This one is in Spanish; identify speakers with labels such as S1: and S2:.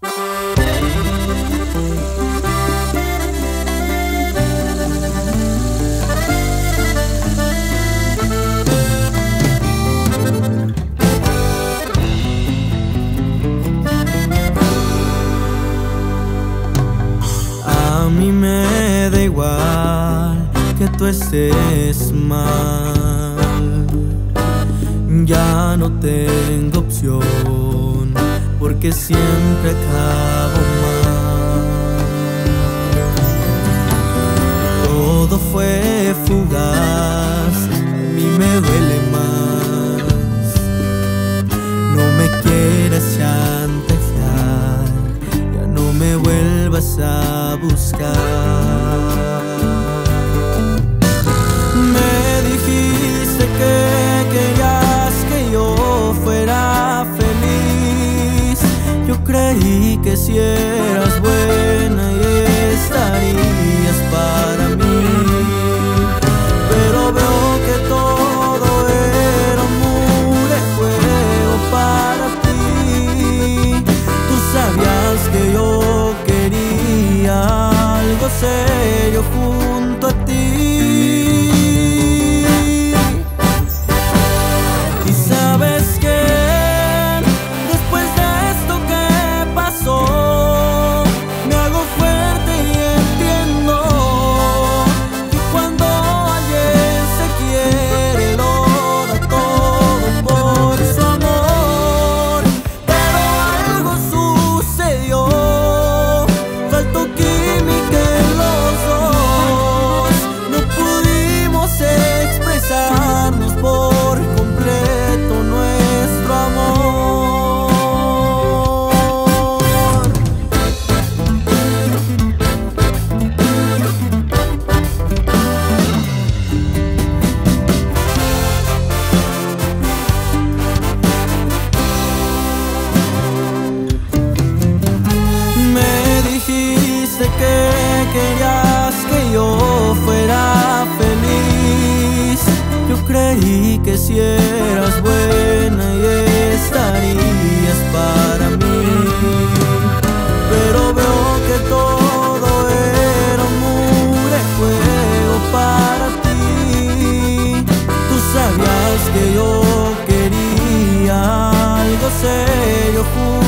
S1: A mí me da igual que tú estés mal. Ya no tengo opción porque siempre acabo mal. Todo fue fugaz, a mí me duele más. No me quieras chantajear, ya no me vuelvas a buscar. yeah creí que si eras buena y estarías para mí. Pero veo que todo era un juego para ti. Tú sabías que yo quería algo serio.